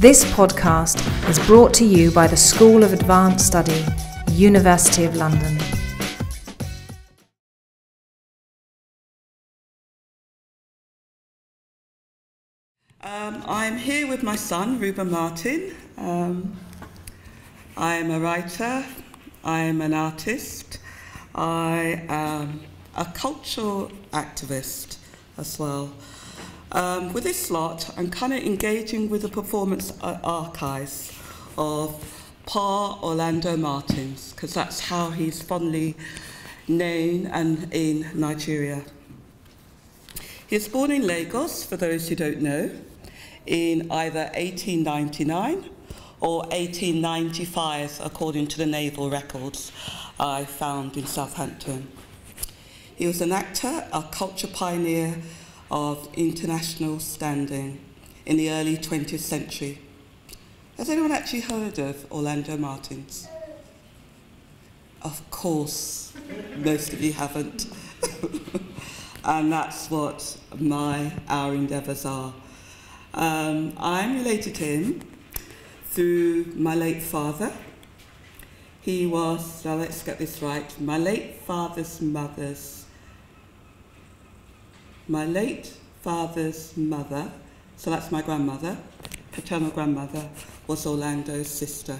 This podcast is brought to you by the School of Advanced Study, University of London. Um, I'm here with my son, Ruben Martin. Um, I'm a writer, I'm an artist, I am a cultural activist as well. Um, with this slot, I'm kind of engaging with the performance archives of Pa Orlando Martins, because that's how he's fondly known and in Nigeria. He was born in Lagos, for those who don't know, in either 1899 or 1895, according to the naval records I found in Southampton. He was an actor, a culture pioneer of international standing in the early 20th century. Has anyone actually heard of Orlando Martins? Of course, most of you haven't. and that's what my, our endeavours are. Um, I'm related to him through my late father. He was, now let's get this right, my late father's mother's my late father's mother, so that's my grandmother, paternal grandmother, was Orlando's sister.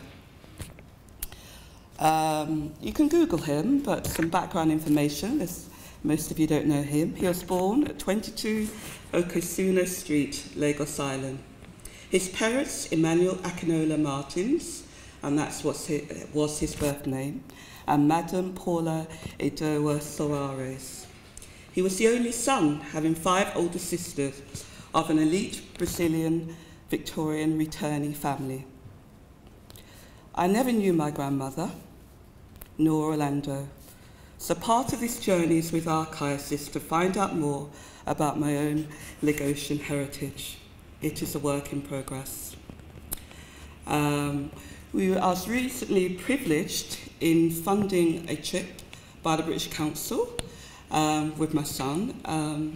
Um, you can Google him, but some background information, as most of you don't know him. He was born at 22 Okosuna Street, Lagos Island. His parents, Emmanuel Akinola Martins, and that's what was his birth name, and Madam Paula Edowa Soares. He was the only son, having five older sisters, of an elite Brazilian Victorian returning family. I never knew my grandmother, nor Orlando. So part of this journey is with archives is to find out more about my own Lagosian heritage. It is a work in progress. Um, we, I was recently privileged in funding a trip by the British Council um, with my son um,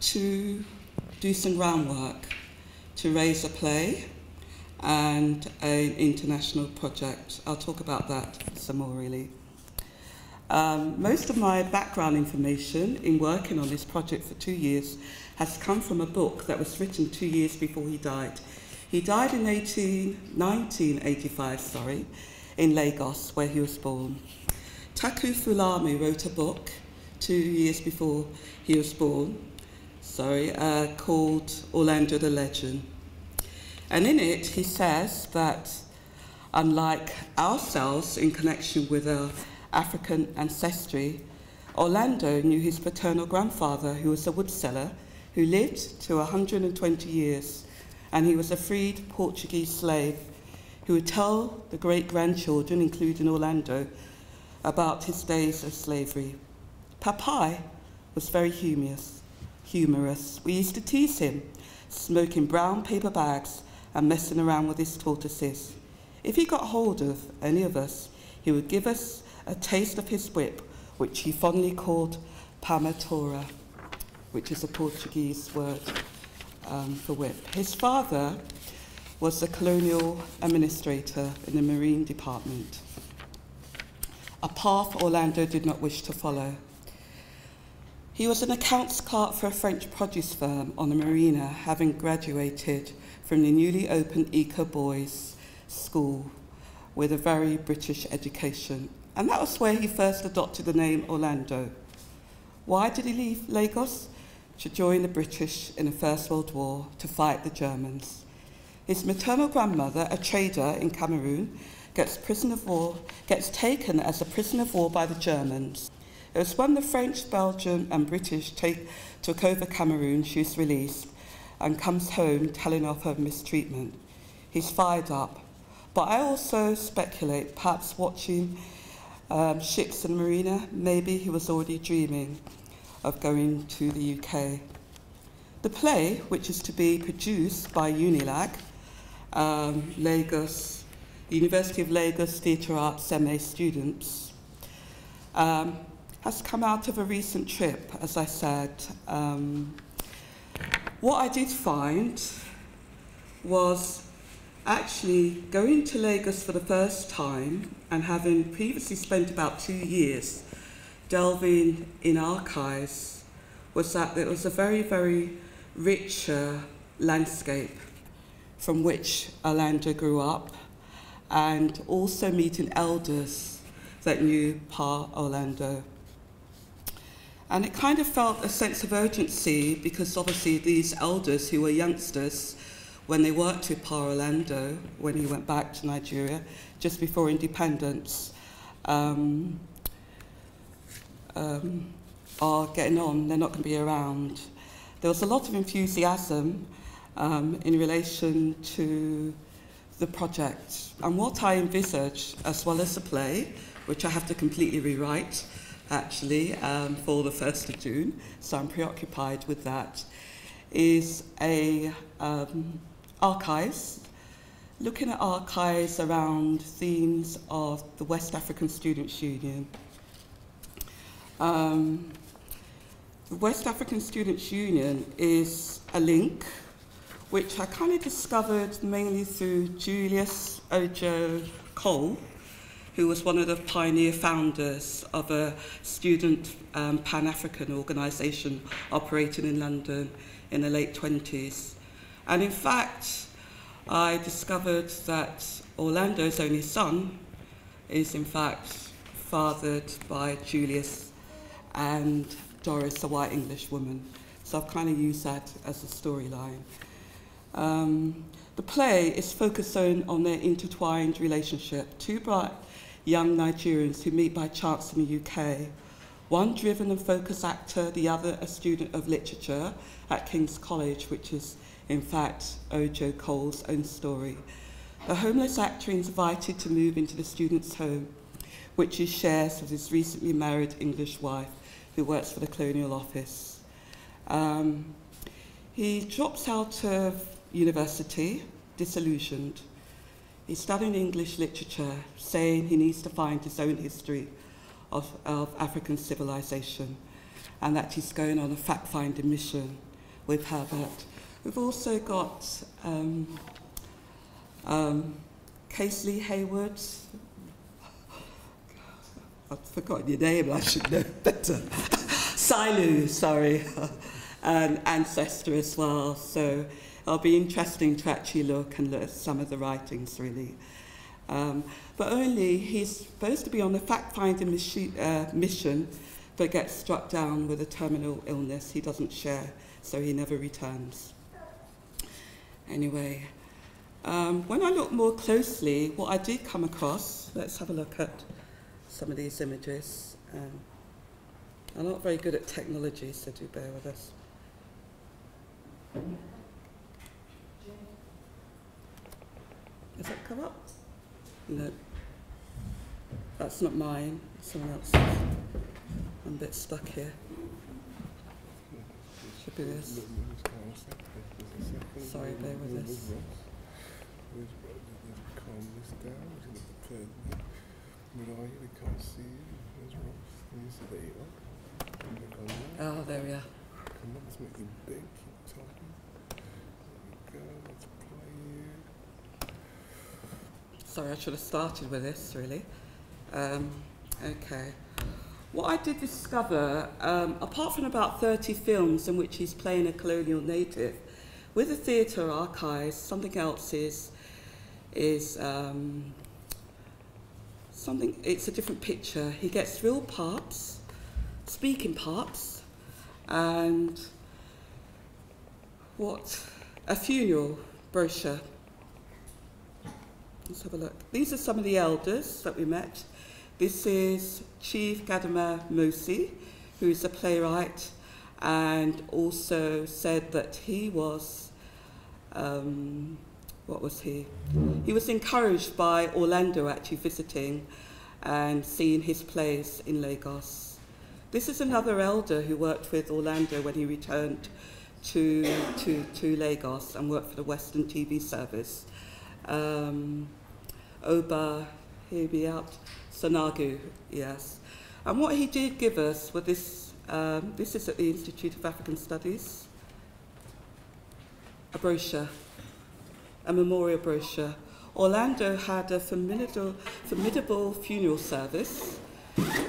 to do some groundwork to raise a play and an international project. I'll talk about that some more really. Um, most of my background information in working on this project for two years has come from a book that was written two years before he died. He died in 18, 1985, sorry, in Lagos, where he was born. Takiu Folami wrote a book two years before he was born, sorry, uh, called Orlando the Legend. And in it, he says that unlike ourselves in connection with our African ancestry, Orlando knew his paternal grandfather, who was a woodseller, who lived to 120 years, and he was a freed Portuguese slave who would tell the great grandchildren, including Orlando, about his days of slavery. Papai was very humorous. humorous. We used to tease him, smoking brown paper bags and messing around with his tortoises. If he got hold of any of us, he would give us a taste of his whip, which he fondly called palmatória, which is a Portuguese word um, for whip. His father was a colonial administrator in the Marine Department, a path Orlando did not wish to follow. He was an accounts clerk for a French produce firm on the marina, having graduated from the newly opened Eko Boys School with a very British education. And that was where he first adopted the name Orlando. Why did he leave Lagos? To join the British in the First World War to fight the Germans. His maternal grandmother, a trader in Cameroon, gets, of war, gets taken as a prisoner of war by the Germans. It was when the French, Belgian and British take, took over Cameroon she was released and comes home telling of her mistreatment. He's fired up. But I also speculate, perhaps watching um, ships in the marina, maybe he was already dreaming of going to the UK. The play, which is to be produced by Unilag, um, Lagos, University of Lagos Theatre Arts MA students, um, has come out of a recent trip, as I said. Um, what I did find was actually going to Lagos for the first time and having previously spent about two years delving in archives was that it was a very, very rich uh, landscape from which Orlando grew up and also meeting elders that knew Pa Orlando. And it kind of felt a sense of urgency because obviously these elders who were youngsters when they worked with Pa Orlando when he went back to Nigeria just before independence um, um, are getting on, they're not going to be around. There was a lot of enthusiasm um, in relation to the project. And what I envisage, as well as the play, which I have to completely rewrite, actually, um, for the 1st of June, so I'm preoccupied with that, is a um, archives, looking at archives around themes of the West African Students' Union. Um, the West African Students' Union is a link which I kind of discovered mainly through Julius Ojo Cole, who was one of the pioneer founders of a student um, Pan-African organisation operating in London in the late 20s. And in fact, I discovered that Orlando's only son is in fact fathered by Julius and Doris, a white English woman. So I've kind of used that as a storyline. Um, the play is focused on, on their intertwined relationship. Two bright young Nigerians who meet by chance in the UK. One driven and focused actor, the other a student of literature at King's College, which is in fact Ojo Cole's own story. The homeless actor is invited to move into the student's home, which he shares with his recently married English wife, who works for the Colonial Office. Um, he drops out of university, disillusioned, He's studying English literature, saying he needs to find his own history of, of African civilization, and that he's going on a fact-finding mission with Herbert We've also got um, um, Casely Hayford. I've forgotten your name, I should know better. Silu, sorry, and Ancestor as well. So it'll be interesting to actually look and look at some of the writings, really. Um, but only he's supposed to be on a fact-finding uh, mission, but gets struck down with a terminal illness he doesn't share, so he never returns anyway. Um, when I look more closely, what I did come across, let's have a look at some of these images. Um, I'm not very good at technology, so do bear with us. Has that come up? No. That's not mine, someone else's. I'm a bit stuck here. Should be this. Sorry, bear with us. Oh, there we are. Come on, let's make it big. Keep talking. There we go. Let's play it. Sorry, I should have started with this, really. Um, okay. What I did discover, um, apart from about 30 films in which he's playing a colonial native, with the theatre archives, something else is, is um, something, it's a different picture. He gets real parts, speaking parts, and what, a funeral brochure. Let's have a look. These are some of the elders that we met. This is Chief Gadama Mosi, who's a playwright and also said that he was, um, what was he? He was encouraged by Orlando actually visiting and seeing his plays in Lagos. This is another elder who worked with Orlando when he returned to, to, to Lagos and worked for the Western TV service. Um, Oba Hibiat Sanagu, yes. And what he did give us was this um, this is at the Institute of African Studies. A brochure. a memorial brochure. Orlando had a formidable, formidable funeral service,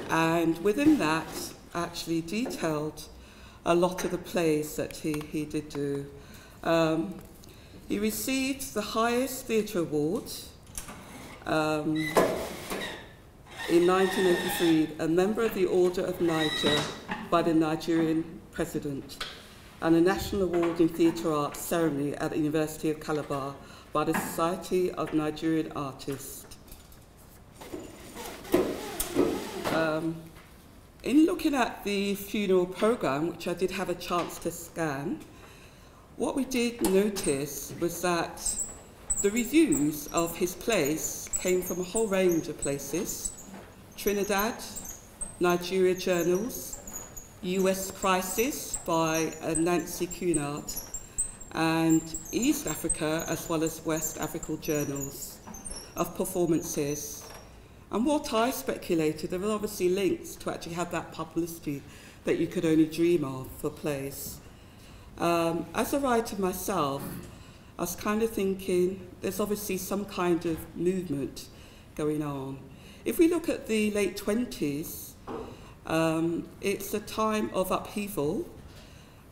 and within that, actually detailed a lot of the plays that he, he did do. Um, he received the highest theatre award um, in 1983, a member of the Order of Niger by the Nigerian president, and a National Award in Theatre Arts ceremony at the University of Calabar by the Society of Nigerian Artists. Um, in looking at the funeral program, which I did have a chance to scan, what we did notice was that the reviews of his plays came from a whole range of places Trinidad, Nigeria Journals, US Crisis by uh, Nancy Cunard, and East Africa as well as West African journals of performances. And what I speculated, there were obviously links to actually have that publicity that you could only dream of for plays. Um, as a writer myself, I was kind of thinking there's obviously some kind of movement going on. If we look at the late 20s, um, it's a time of upheaval,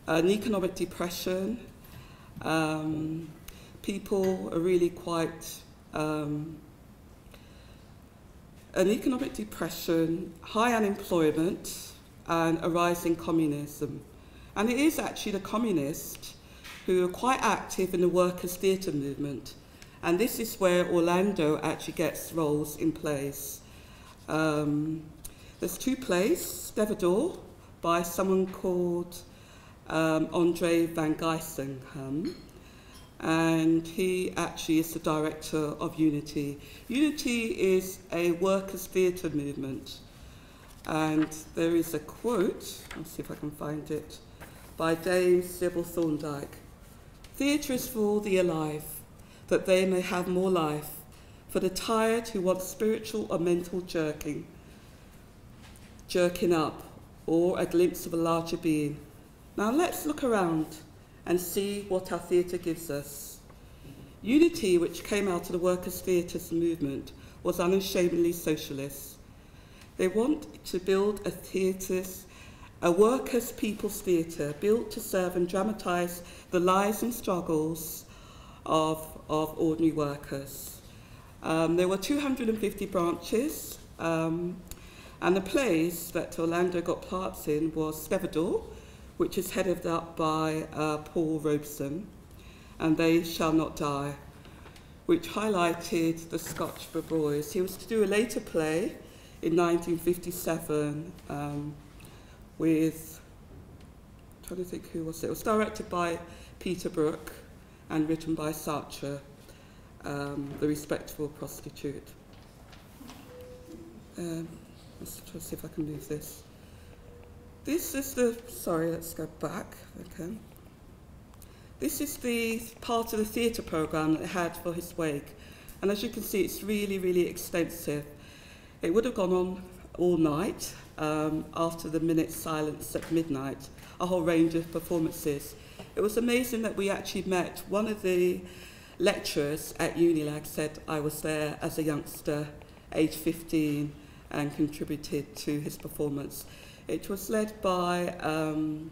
an economic depression. Um, people are really quite um, an economic depression, high unemployment, and a rising communism. And it is actually the communists who are quite active in the workers' theatre movement. And this is where Orlando actually gets roles in plays. Um, there's two plays, Stevedore, by someone called um, André van Gyseghem, and he actually is the director of Unity. Unity is a workers' theatre movement, and there is a quote, let's see if I can find it, by Dame Sybil Thorndike. Theatre is for the alive, that they may have more life, for the tired who want spiritual or mental jerking, jerking up, or a glimpse of a larger being. Now let's look around and see what our theatre gives us. Unity, which came out of the workers' theatres movement, was unashamedly socialist. They want to build a theatres a workers' people's theatre built to serve and dramatise the lives and struggles of, of ordinary workers. Um, there were 250 branches, um, and the plays that Orlando got parts in was Stevedore, which is headed up by uh, Paul Robeson, and They Shall Not Die, which highlighted the Scottsboro Boys. He was to do a later play in 1957, um, with, I'm trying to think who was it, it was directed by Peter Brook and written by Sartre, um, The Respectable Prostitute. Um, let's try to see if I can move this. This is the, sorry, let's go back, okay. This is the part of the theatre programme that it had for his wake. And as you can see, it's really, really extensive. It would have gone on all night, um, after the minute silence at midnight, a whole range of performances. It was amazing that we actually met. One of the lecturers at Unilag said I was there as a youngster, age 15, and contributed to his performance. It was led by um,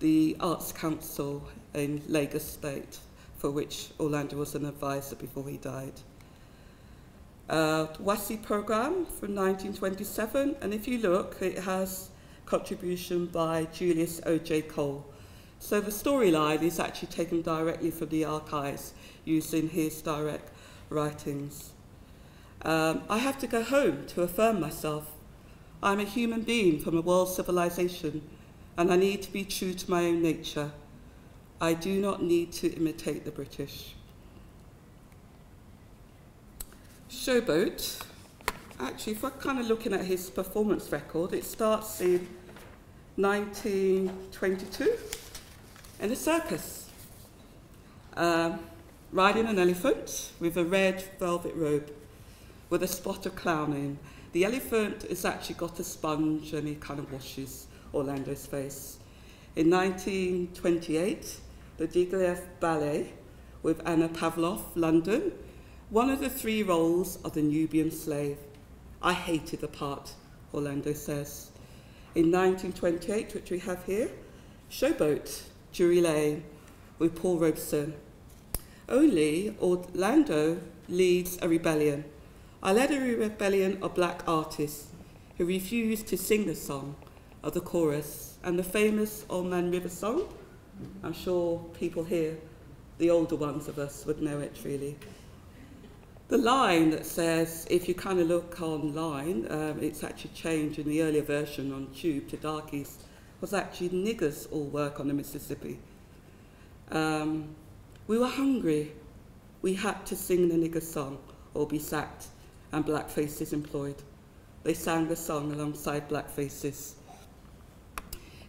the Arts Council in Lagos State, for which Orlando was an advisor before he died uh, WASU program from 1927, and if you look, it has contribution by Julius O.J. Cole. So the storyline is actually taken directly from the archives using his direct writings. Um, I have to go home to affirm myself. I'm a human being from a world civilization, and I need to be true to my own nature. I do not need to imitate the British. Showboat, actually, if we're kind of looking at his performance record, it starts in 1922 in a circus, um, riding an elephant with a red velvet robe with a spot of clowning. The elephant has actually got a sponge and he kind of washes Orlando's face. In 1928, the Diaghilev Ballet with Anna Pavlov, London, one of the three roles of the Nubian slave. I hated the part, Orlando says. In 1928, which we have here, Showboat, Drury Lane, with Paul Robeson. Only Orlando leads a rebellion. I led a rebellion of black artists who refused to sing the song of the chorus and the famous Old Man River song. I'm sure people here, the older ones of us, would know it really. The line that says, if you kind of look online, um, it's actually changed in the earlier version on Tube to Darkies, was actually niggers all work on the Mississippi. Um, we were hungry. We had to sing the nigger song or be sacked and black faces employed. They sang the song alongside black faces.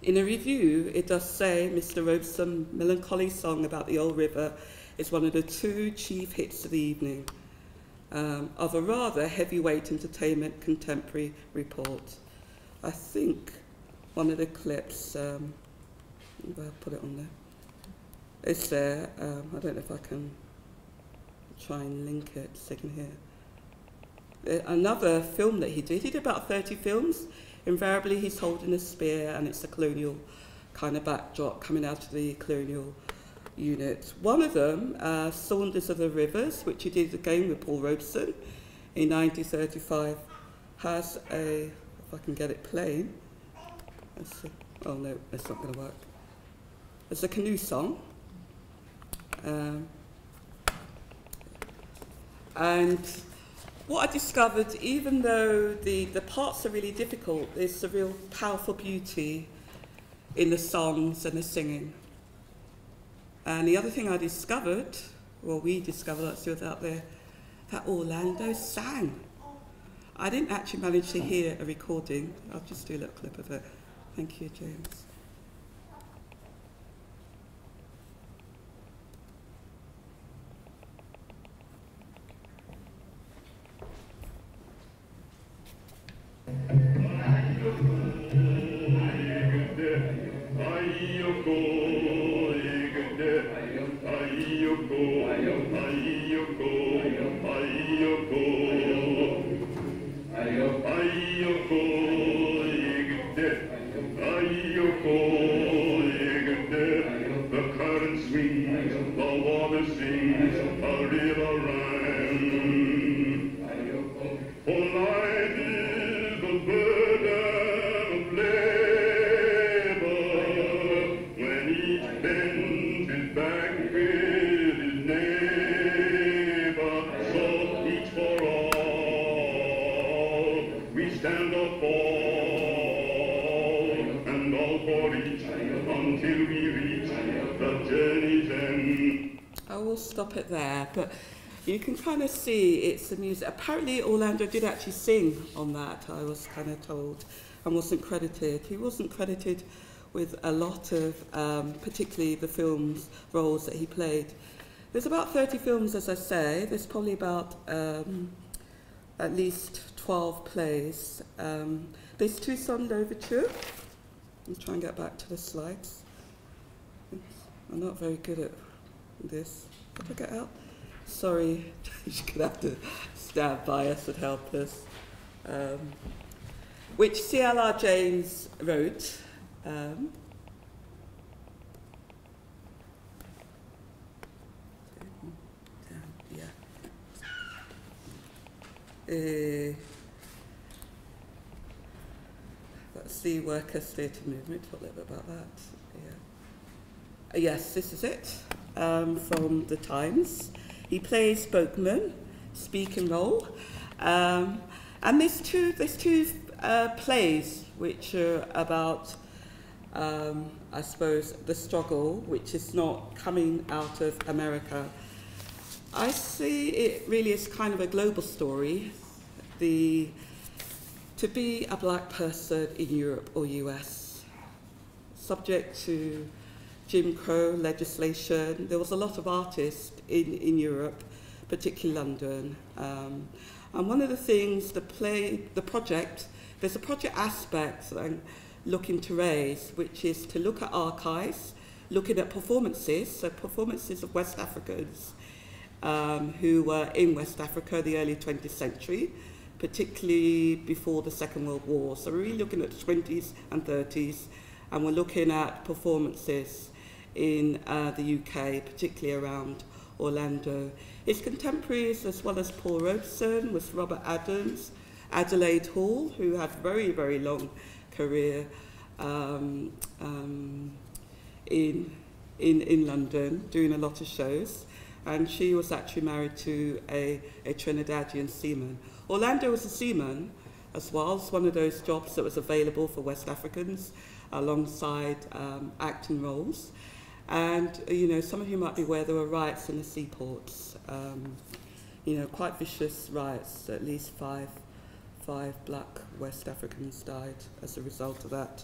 In a review, it does say Mr. Robeson's melancholy song about the old river is one of the two chief hits of the evening um, of a rather heavyweight entertainment contemporary report. I think one of the clips, um, I'll put it on there. It's there. Um, I don't know if I can try and link it so you can hear. Uh, another film that he did, he did about 30 films. Invariably, he's holding a spear and it's a colonial kind of backdrop coming out of the colonial unit. One of them, uh, Sanders of the Rivers, which he did again with Paul Robeson in 1935, has a, if I can get it playing, a, oh no, it's not going to work. It's a canoe song. Um, and what I discovered, even though the, the parts are really difficult, there's a real powerful beauty in the songs and the singing. And the other thing I discovered, well, we discovered, that's still out there, that Orlando sang. I didn't actually manage to hear a recording. I'll just do a little clip of it. Thank you, James. Stop you can kind of see it's the music. Apparently, Orlando did actually sing on that, I was kind of told, and wasn't credited. He wasn't credited with a lot of, um, particularly the films roles that he played. There's about 30 films, as I say. There's probably about um, at least 12 plays. Um, there's two song overture. I'll try and get back to the slides. I'm not very good at this. Did I get out? Sorry, you're going to have to stand by us and help us. Um, which C.L.R. James wrote. Um. Uh, that's the worker theatre movement. Talk a little bit about that. Yeah. Uh, yes, this is it um, from the Times. He plays Boatman, speaking role. Um, and there's two, there's two uh, plays which are about, um, I suppose, the struggle, which is not coming out of America. I see it really as kind of a global story. The, to be a black person in Europe or US, subject to Jim Crow legislation. There was a lot of artists in, in Europe, particularly London. Um, and one of the things, the play, the project, there's a project aspect that I'm looking to raise, which is to look at archives, looking at performances, so performances of West Africans um, who were in West Africa the early 20th century, particularly before the Second World War. So we're really looking at the 20s and 30s, and we're looking at performances in uh, the UK, particularly around Orlando. His contemporaries, as well as Paul Robeson, was Robert Adams, Adelaide Hall, who had a very, very long career um, um, in, in, in London, doing a lot of shows. And she was actually married to a, a Trinidadian seaman. Orlando was a seaman as well. It's one of those jobs that was available for West Africans alongside um, acting roles. And, you know, some of you might be aware there were riots in the seaports. Um, you know, quite vicious riots, at least five, five black West Africans died as a result of that.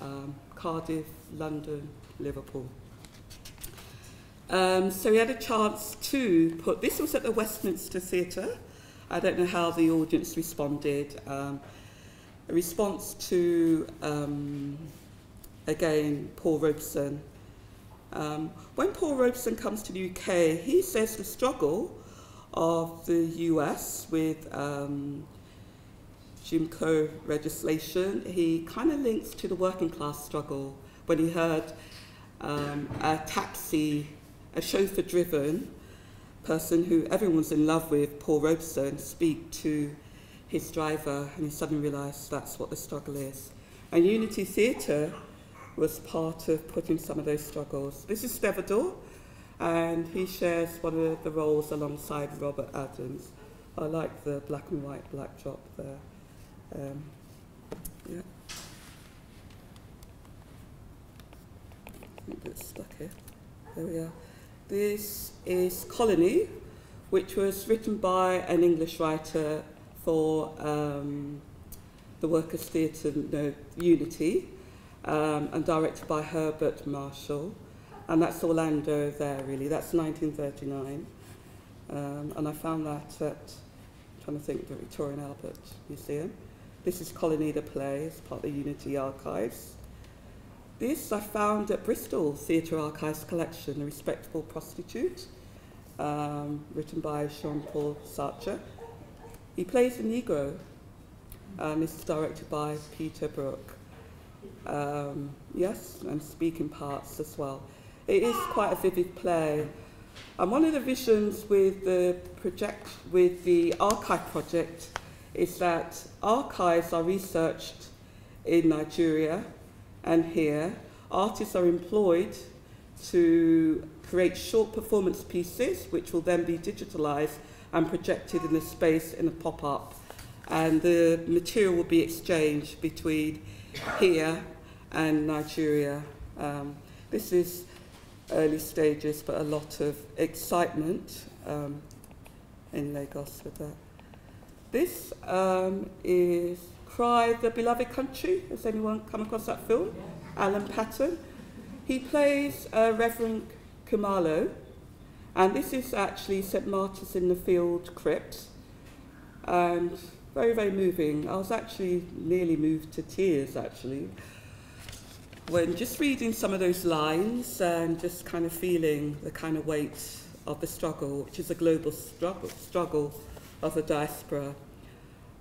Um, Cardiff, London, Liverpool. Um, so we had a chance to put, this was at the Westminster Theatre. I don't know how the audience responded. Um, a response to, um, again, Paul Robeson. Um, when Paul Robeson comes to the UK, he says the struggle of the US with um, Jim Crow legislation, he kind of links to the working class struggle when he heard um, a taxi, a chauffeur driven person who everyone's in love with, Paul Robeson, speak to his driver and he suddenly realised that's what the struggle is. And Unity Theatre was part of putting some of those struggles. This is Stevedore and he shares one of the roles alongside Robert Adams. I like the black and white black drop there. Um, yeah. Stuck here. There we are. This is Colony, which was written by an English writer for um, the Workers' Theatre no, Unity um, and directed by Herbert Marshall. And that's Orlando there, really. That's 1939. Um, and I found that at, I'm trying to think, the Victoria and Albert Museum. This is Colony the Play, it's part of the Unity Archives. This I found at Bristol Theatre Archives collection, A Respectable Prostitute, um, written by Jean-Paul Sartre. He plays a Negro, and this is directed by Peter Brook. Um, yes, and speaking parts as well. It is quite a vivid play. And one of the visions with the project, with the archive project, is that archives are researched in Nigeria and here. Artists are employed to create short performance pieces, which will then be digitalized and projected in a space in a pop-up. And the material will be exchanged between here and Nigeria. Um, this is early stages, but a lot of excitement um, in Lagos with that. This um, is Cry the Beloved Country. Has anyone come across that film? Alan Paton. He plays uh, Reverend Khumalo, and this is actually St. Martin's in the Field crypt. And very, very moving. I was actually nearly moved to tears, actually, when just reading some of those lines and just kind of feeling the kind of weight of the struggle, which is a global struggle, struggle of the diaspora.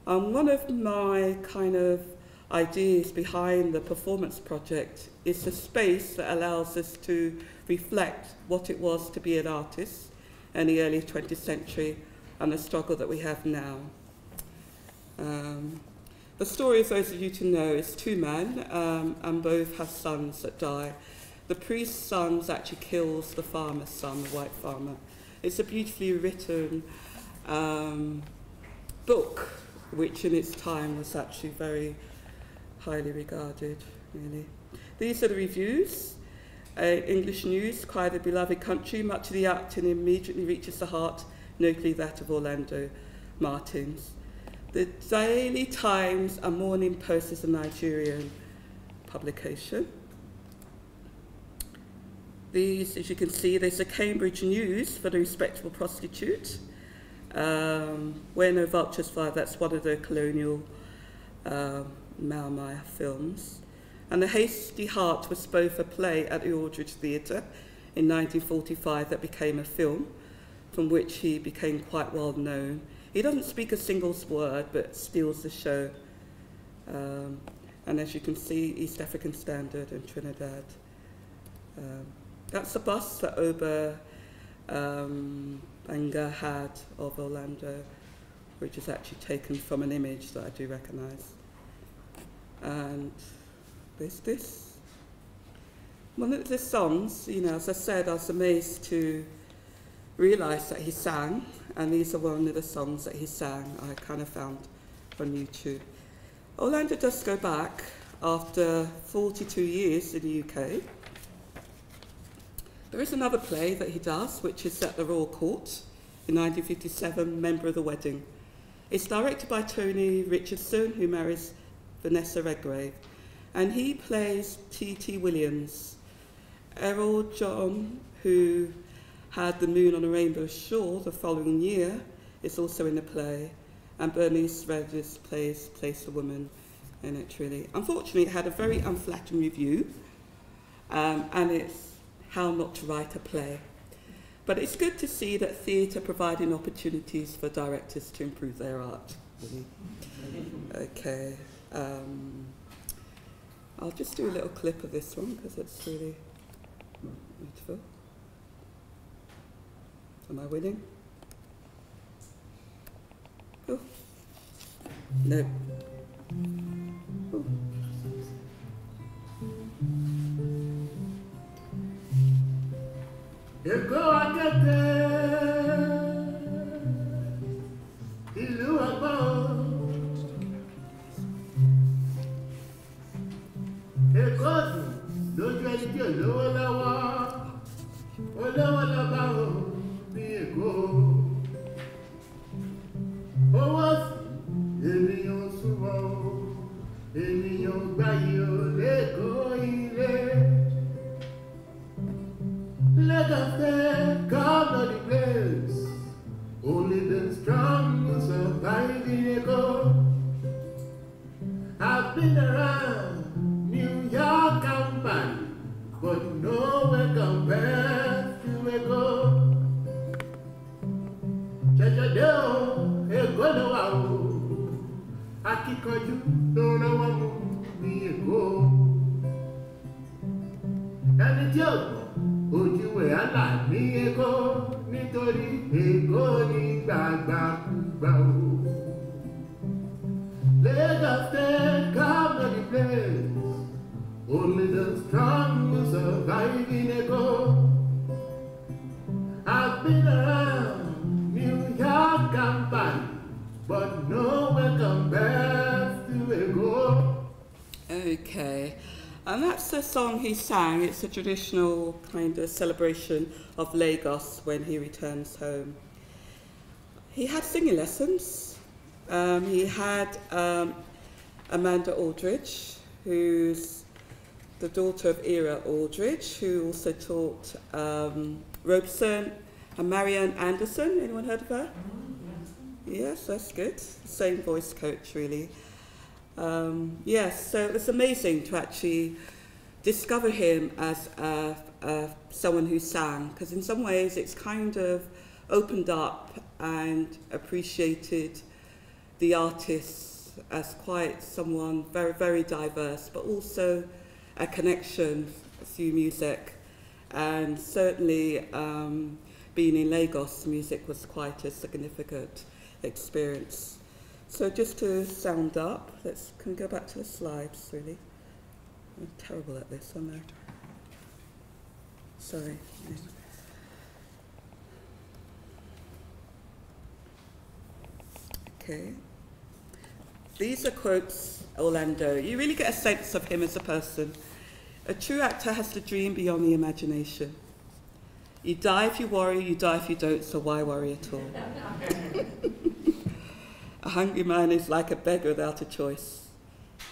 And one of my kind of ideas behind the performance project is a space that allows us to reflect what it was to be an artist in the early 20th century and the struggle that we have now. Um, the story, as those of you to know, is two men, um, and both have sons that die. The priest's son actually kills the farmer's son, the white farmer. It's a beautifully written um, book, which in its time was actually very highly regarded, really. These are the reviews. Uh, English News, Cry the Beloved Country, much of the acting immediately reaches the heart, notably that of Orlando Martins. The Daily Times and Morning Post is a Nigerian publication. These, as you can see, there's a Cambridge News for the respectable prostitute. Um, Where No Vultures Fly, that's one of the colonial Mau films. And The Hasty Heart was both a play at the Aldwych Theatre in 1945 that became a film, from which he became quite well known. He doesn't speak a single word, but steals the show. Um, and as you can see, East African Standard and Trinidad. Um, that's the bus that Oba um, had of Orlando, which is actually taken from an image that I do recognise. And there's this. One of the songs, you know, as I said, I was amazed to realise that he sang, and these are one of the songs that he sang I kind of found on YouTube. Orlando does go back after 42 years in the UK. There is another play that he does, which is at the Royal Court in 1957, Member of the Wedding. It's directed by Tony Richardson, who marries Vanessa Redgrave, and he plays T.T. Williams. Errol John, who had The Moon on a Rainbow Shawl the following year, is also in the play, and Bernice Regis plays Place the Woman in it, really. Unfortunately, it had a very unflattering review, um, and it's how not to write a play. But it's good to see that theatre providing opportunities for directors to improve their art. Okay. Um, I'll just do a little clip of this one because it's really beautiful. Am I winning? Oh. No. Oh. Èkó akéde Ẹni tí ò gbọ́ ojú ẹ̀ á là ní Èkó nítorí Èkó ní gbàgbàkúgbà o. Lagos state come to the place, only the strong will survive in Èkó. The song he sang. It's a traditional kind of celebration of Lagos when he returns home. He had singing lessons. Um, he had um, Amanda Aldridge, who's the daughter of Ira Aldridge, who also taught um, Robeson and Marian Anderson. Anyone heard of her? Yes, that's good. Same voice coach, really. Um, yes, so it's amazing to actually discover him as uh, uh, someone who sang, because in some ways it's kind of opened up and appreciated the artist as quite someone very, very diverse, but also a connection through music. And certainly um, being in Lagos, music was quite a significant experience. So just to sound up, let's can we go back to the slides really. I'm terrible at this, aren't I? Sorry. Okay. These are quotes, Orlando. You really get a sense of him as a person. A true actor has to dream beyond the imagination. You die if you worry, you die if you don't, so why worry at all? a hungry man is like a beggar without a choice.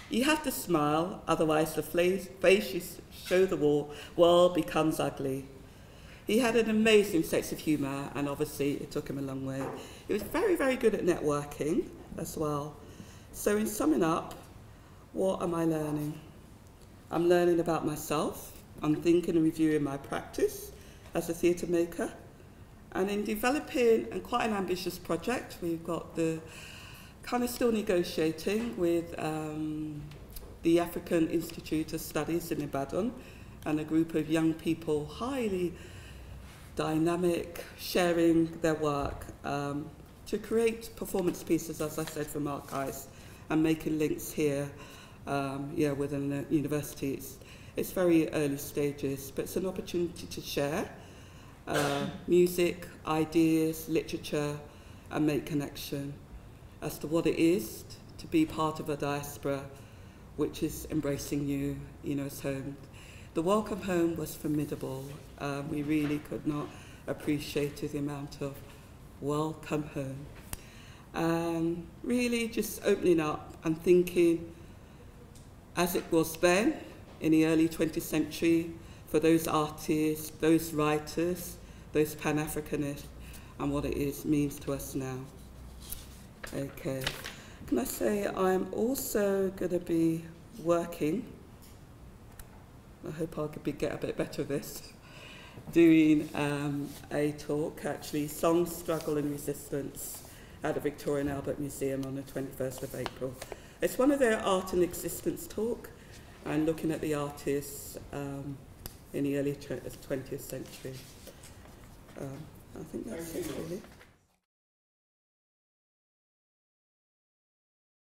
You have to smile, otherwise the face you show the wall, world becomes ugly. He had an amazing sense of humour, and obviously it took him a long way. He was very, very good at networking as well. So in summing up, what am I learning? I'm learning about myself. I'm thinking and reviewing my practice as a theatre maker. And in developing and quite an ambitious project, we've got the kind of still negotiating with um, the African Institute of Studies in Ibadan and a group of young people, highly dynamic, sharing their work um, to create performance pieces, as I said, from archives and making links here um, yeah, within the university. It's, it's very early stages, but it's an opportunity to share uh, music, ideas, literature, and make connection as to what it is to be part of a diaspora which is embracing you, you know, as home. The welcome home was formidable. Um, we really could not appreciate the amount of welcome home. Um, really just opening up and thinking, as it was then, in the early 20th century, for those artists, those writers, those Pan-Africanists, and what it is means to us now. Okay. Can I say I'm also going to be working, I hope I'll be, get a bit better at this, doing um, a talk, actually, Song, Struggle and Resistance at the Victoria and Albert Museum on the 21st of April. It's one of their art and existence talk and looking at the artists um, in the early 20th century. Um, I think that's it really.